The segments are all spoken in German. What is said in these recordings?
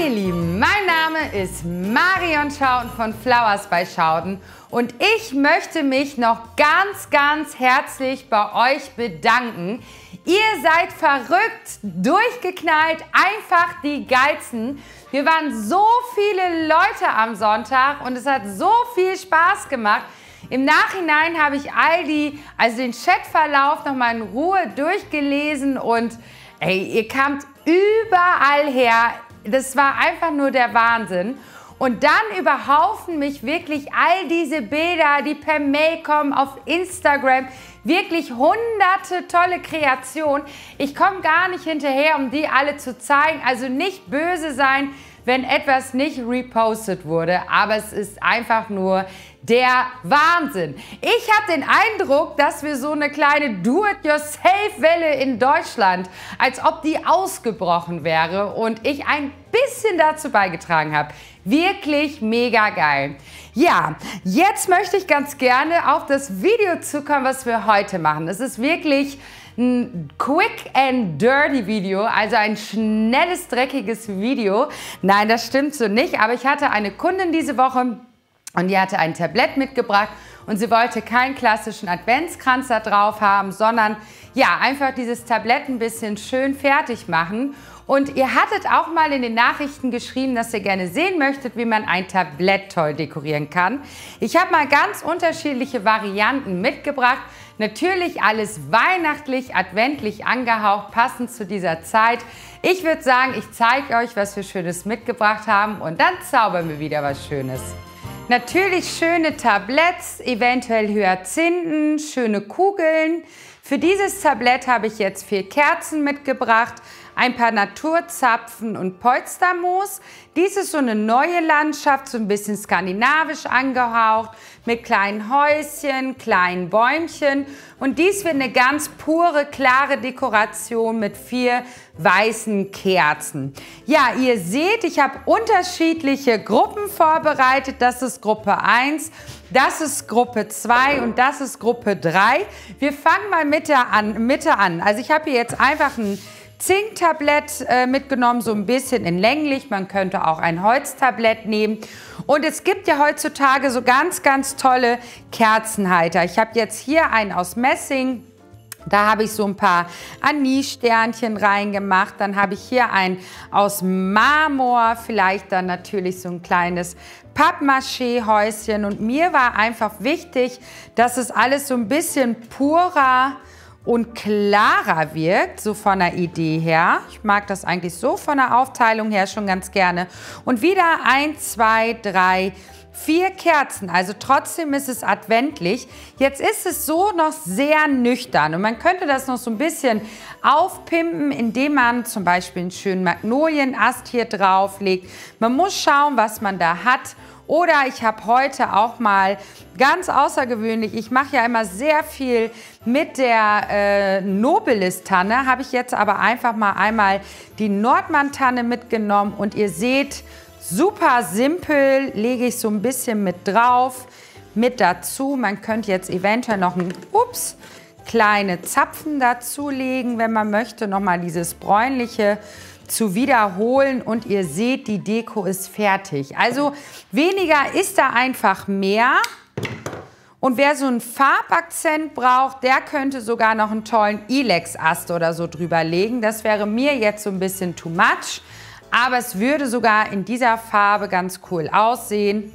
ihr Lieben, mein Name ist Marion Schauten von Flowers bei Schauten und ich möchte mich noch ganz, ganz herzlich bei euch bedanken. Ihr seid verrückt, durchgeknallt, einfach die Geilsten. Wir waren so viele Leute am Sonntag und es hat so viel Spaß gemacht. Im Nachhinein habe ich all die, also den Chatverlauf nochmal in Ruhe durchgelesen und ey, ihr kamt überall her. Das war einfach nur der Wahnsinn. Und dann überhaufen mich wirklich all diese Bilder, die per Mail kommen auf Instagram. Wirklich hunderte tolle Kreationen. Ich komme gar nicht hinterher, um die alle zu zeigen. Also nicht böse sein, wenn etwas nicht repostet wurde. Aber es ist einfach nur der Wahnsinn. Ich habe den Eindruck, dass wir so eine kleine Do-it-yourself-Welle in Deutschland, als ob die ausgebrochen wäre und ich ein bisschen dazu beigetragen habe. Wirklich mega geil. Ja, jetzt möchte ich ganz gerne auf das Video zukommen, was wir heute machen. Es ist wirklich ein Quick and Dirty Video, also ein schnelles, dreckiges Video. Nein, das stimmt so nicht, aber ich hatte eine Kundin diese Woche, und die hatte ein Tablett mitgebracht und sie wollte keinen klassischen Adventskranz da drauf haben, sondern ja, einfach dieses Tablett ein bisschen schön fertig machen. Und ihr hattet auch mal in den Nachrichten geschrieben, dass ihr gerne sehen möchtet, wie man ein Tablett toll dekorieren kann. Ich habe mal ganz unterschiedliche Varianten mitgebracht. Natürlich alles weihnachtlich, adventlich angehaucht, passend zu dieser Zeit. Ich würde sagen, ich zeige euch, was wir Schönes mitgebracht haben und dann zaubern wir wieder was Schönes. Natürlich schöne Tabletts, eventuell Hyazinthen, schöne Kugeln. Für dieses Tablett habe ich jetzt vier Kerzen mitgebracht, ein paar Naturzapfen und Polstermoos. Dies ist so eine neue Landschaft, so ein bisschen skandinavisch angehaucht, mit kleinen Häuschen, kleinen Bäumchen. Und dies wird eine ganz pure, klare Dekoration mit vier weißen Kerzen. Ja, ihr seht, ich habe unterschiedliche Gruppen vorbereitet. Das ist Gruppe 1, das ist Gruppe 2 und das ist Gruppe 3. Wir fangen mal Mitte an. Mitte an. Also ich habe hier jetzt einfach ein Zinktablett äh, mitgenommen, so ein bisschen in länglich. Man könnte auch ein Holztablett nehmen. Und es gibt ja heutzutage so ganz, ganz tolle Kerzenhalter. Ich habe jetzt hier einen aus Messing. Da habe ich so ein paar Anissternchen reingemacht. Dann habe ich hier einen aus Marmor, vielleicht dann natürlich so ein kleines Pappmaché-Häuschen. Und mir war einfach wichtig, dass es alles so ein bisschen purer und klarer wirkt, so von der Idee her. Ich mag das eigentlich so von der Aufteilung her schon ganz gerne. Und wieder eins, zwei, drei, vier Kerzen. Also trotzdem ist es adventlich. Jetzt ist es so noch sehr nüchtern und man könnte das noch so ein bisschen aufpimpen, indem man zum Beispiel einen schönen Magnolienast hier drauflegt. Man muss schauen, was man da hat oder ich habe heute auch mal ganz außergewöhnlich, ich mache ja immer sehr viel mit der äh, Nobilis-Tanne, habe ich jetzt aber einfach mal einmal die Nordmann-Tanne mitgenommen und ihr seht, super simpel, lege ich so ein bisschen mit drauf, mit dazu. Man könnte jetzt eventuell noch ein, ups, kleine Zapfen dazulegen, wenn man möchte, nochmal dieses bräunliche zu wiederholen und ihr seht, die Deko ist fertig. Also weniger ist da einfach mehr. Und wer so einen Farbakzent braucht, der könnte sogar noch einen tollen Ilex-Ast oder so drüber legen. Das wäre mir jetzt so ein bisschen too much. Aber es würde sogar in dieser Farbe ganz cool aussehen.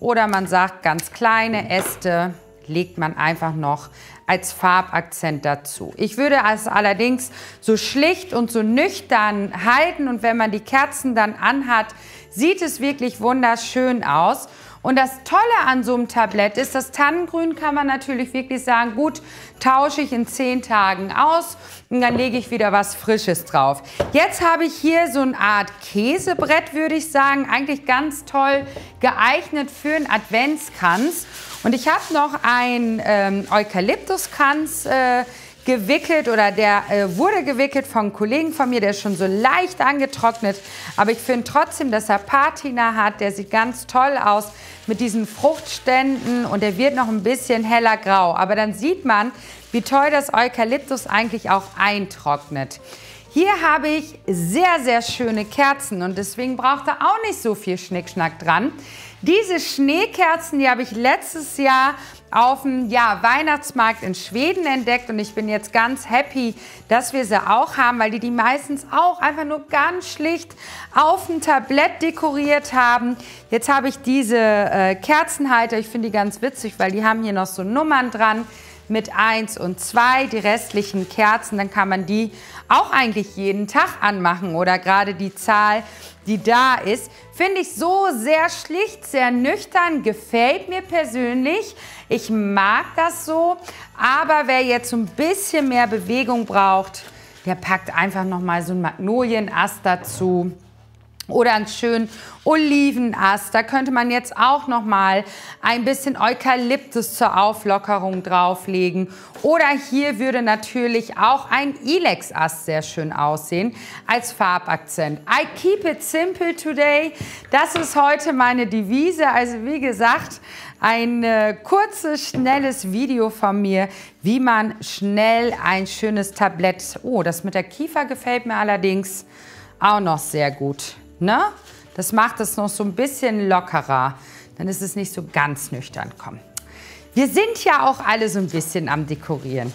Oder man sagt, ganz kleine Äste legt man einfach noch als Farbakzent dazu. Ich würde es allerdings so schlicht und so nüchtern halten und wenn man die Kerzen dann anhat, sieht es wirklich wunderschön aus. Und das Tolle an so einem Tablett ist, das Tannengrün kann man natürlich wirklich sagen, gut, tausche ich in zehn Tagen aus und dann lege ich wieder was Frisches drauf. Jetzt habe ich hier so eine Art Käsebrett, würde ich sagen, eigentlich ganz toll geeignet für einen Adventskranz. Und ich habe noch einen ähm, Eukalyptuskranz äh, gewickelt oder der äh, wurde gewickelt von Kollegen von mir, der ist schon so leicht angetrocknet. Aber ich finde trotzdem, dass er Patina hat. Der sieht ganz toll aus mit diesen Fruchtständen und der wird noch ein bisschen heller grau. Aber dann sieht man, wie toll das Eukalyptus eigentlich auch eintrocknet. Hier habe ich sehr, sehr schöne Kerzen und deswegen braucht er auch nicht so viel Schnickschnack dran. Diese Schneekerzen, die habe ich letztes Jahr auf dem ja, Weihnachtsmarkt in Schweden entdeckt und ich bin jetzt ganz happy, dass wir sie auch haben, weil die die meistens auch einfach nur ganz schlicht auf dem Tablett dekoriert haben. Jetzt habe ich diese äh, Kerzenhalter, ich finde die ganz witzig, weil die haben hier noch so Nummern dran mit 1 und 2, die restlichen Kerzen, dann kann man die auch eigentlich jeden Tag anmachen oder gerade die Zahl, die da ist. Finde ich so sehr schlicht, sehr nüchtern, gefällt mir persönlich. Ich mag das so, aber wer jetzt ein bisschen mehr Bewegung braucht, der packt einfach noch mal so einen Magnolienast dazu oder einen schönen Olivenast. Da könnte man jetzt auch noch mal ein bisschen Eukalyptus zur Auflockerung drauflegen. Oder hier würde natürlich auch ein Ilex-Ast sehr schön aussehen als Farbakzent. I keep it simple today. Das ist heute meine Devise. Also wie gesagt, ein äh, kurzes, schnelles Video von mir, wie man schnell ein schönes Tablett... Oh, das mit der Kiefer gefällt mir allerdings auch noch sehr gut. Ne? Das macht es noch so ein bisschen lockerer. Dann ist es nicht so ganz nüchtern. Komm. Wir sind ja auch alle so ein bisschen am Dekorieren.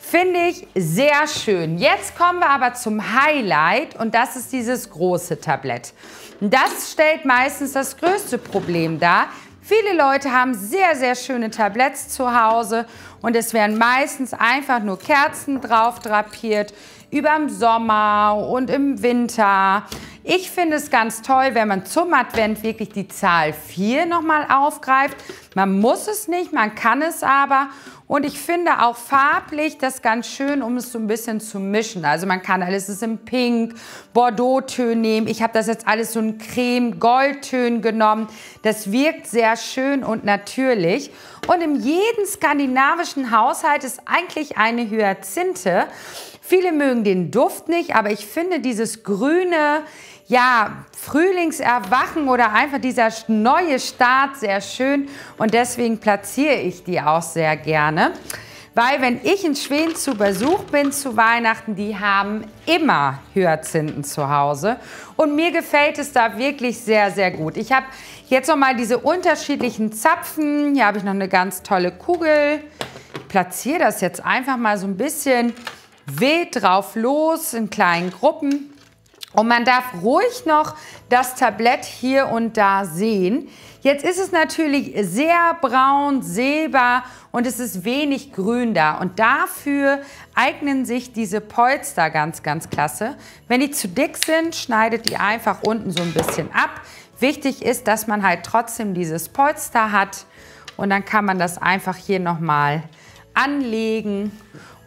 Finde ich sehr schön. Jetzt kommen wir aber zum Highlight und das ist dieses große Tablett. Das stellt meistens das größte Problem dar. Viele Leute haben sehr, sehr schöne Tabletts zu Hause und es werden meistens einfach nur Kerzen drauf drapiert, über dem Sommer und im Winter. Ich finde es ganz toll, wenn man zum Advent wirklich die Zahl 4 nochmal aufgreift. Man muss es nicht, man kann es aber. Und ich finde auch farblich das ganz schön, um es so ein bisschen zu mischen. Also man kann alles in Pink, Bordeaux-Tönen nehmen. Ich habe das jetzt alles so in Creme-Goldtönen genommen. Das wirkt sehr schön und natürlich. Und in jedem skandinavischen Haushalt ist eigentlich eine Hyazinthe. Viele mögen den Duft nicht, aber ich finde dieses grüne, ja, Frühlingserwachen oder einfach dieser neue Start sehr schön und deswegen platziere ich die auch sehr gerne. Weil wenn ich in Schweden zu Besuch bin zu Weihnachten, die haben immer Hyazinthen zu Hause. Und mir gefällt es da wirklich sehr, sehr gut. Ich habe jetzt noch mal diese unterschiedlichen Zapfen. Hier habe ich noch eine ganz tolle Kugel. Ich platziere das jetzt einfach mal so ein bisschen wild drauf los in kleinen Gruppen. Und man darf ruhig noch das Tablett hier und da sehen. Jetzt ist es natürlich sehr braun, silber und es ist wenig grün da. Und dafür eignen sich diese Polster ganz, ganz klasse. Wenn die zu dick sind, schneidet die einfach unten so ein bisschen ab. Wichtig ist, dass man halt trotzdem dieses Polster hat. Und dann kann man das einfach hier nochmal anlegen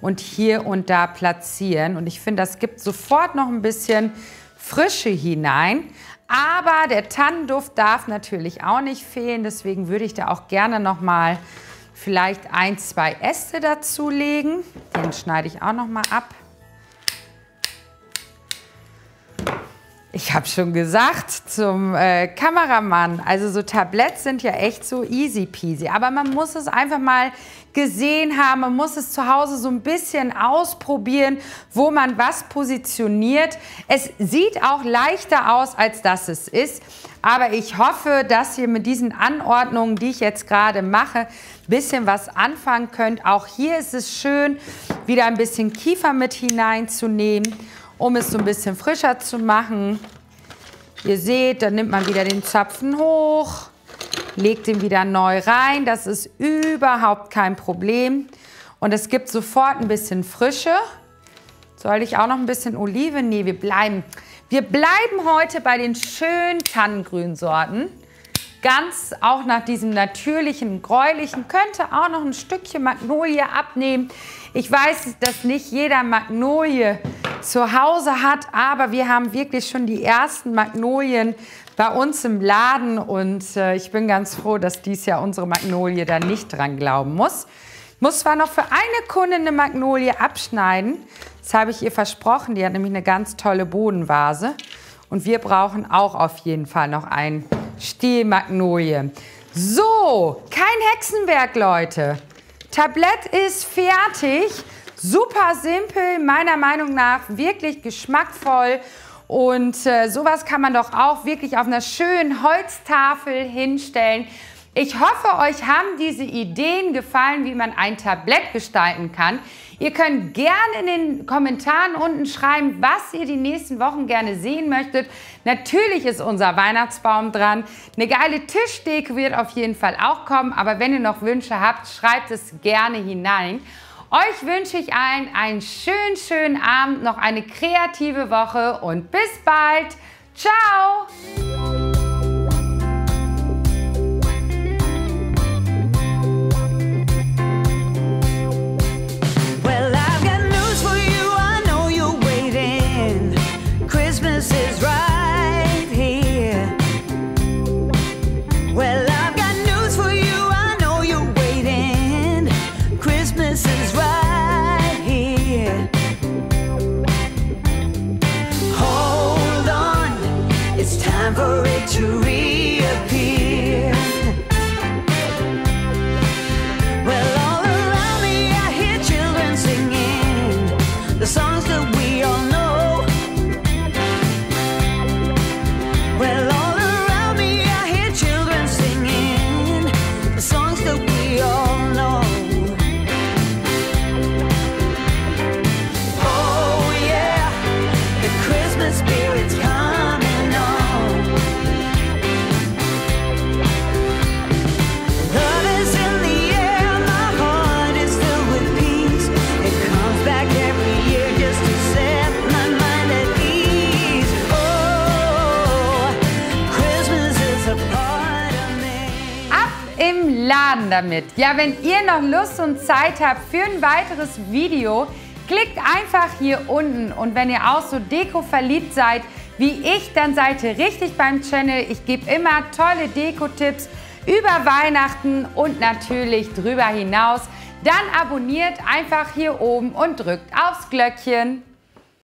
und hier und da platzieren. Und ich finde, das gibt sofort noch ein bisschen Frische hinein. Aber der Tannenduft darf natürlich auch nicht fehlen. Deswegen würde ich da auch gerne noch mal vielleicht ein, zwei Äste dazulegen. Den schneide ich auch noch mal ab. Ich habe schon gesagt zum äh, Kameramann, also so Tabletts sind ja echt so easy peasy, aber man muss es einfach mal gesehen haben, man muss es zu Hause so ein bisschen ausprobieren, wo man was positioniert. Es sieht auch leichter aus, als das es ist, aber ich hoffe, dass ihr mit diesen Anordnungen, die ich jetzt gerade mache, ein bisschen was anfangen könnt. Auch hier ist es schön, wieder ein bisschen Kiefer mit hineinzunehmen um es so ein bisschen frischer zu machen. Ihr seht, dann nimmt man wieder den Zapfen hoch, legt ihn wieder neu rein. Das ist überhaupt kein Problem. Und es gibt sofort ein bisschen Frische. Soll ich auch noch ein bisschen Oliven? Nee, wir bleiben. Wir bleiben heute bei den schönen Tannengrünsorten. Ganz auch nach diesem natürlichen, gräulichen. Könnte auch noch ein Stückchen Magnolie abnehmen. Ich weiß, dass nicht jeder Magnolie zu Hause hat, aber wir haben wirklich schon die ersten Magnolien bei uns im Laden und äh, ich bin ganz froh, dass dies Jahr unsere Magnolie da nicht dran glauben muss. Ich muss zwar noch für eine Kundin eine Magnolie abschneiden, das habe ich ihr versprochen, die hat nämlich eine ganz tolle Bodenvase und wir brauchen auch auf jeden Fall noch ein Stielmagnolie. So, kein Hexenwerk, Leute. Tablett ist fertig. super simpel, meiner Meinung nach wirklich geschmackvoll. Und äh, sowas kann man doch auch wirklich auf einer schönen Holztafel hinstellen. Ich hoffe, euch haben diese Ideen gefallen, wie man ein Tablett gestalten kann. Ihr könnt gerne in den Kommentaren unten schreiben, was ihr die nächsten Wochen gerne sehen möchtet. Natürlich ist unser Weihnachtsbaum dran. Eine geile Tischdeko wird auf jeden Fall auch kommen. Aber wenn ihr noch Wünsche habt, schreibt es gerne hinein. Euch wünsche ich allen einen schönen, schönen Abend, noch eine kreative Woche und bis bald. Ciao! Laden damit. Ja, wenn ihr noch Lust und Zeit habt für ein weiteres Video, klickt einfach hier unten. Und wenn ihr auch so Deko verliebt seid wie ich, dann seid ihr richtig beim Channel. Ich gebe immer tolle Deko-Tipps über Weihnachten und natürlich drüber hinaus. Dann abonniert einfach hier oben und drückt aufs Glöckchen.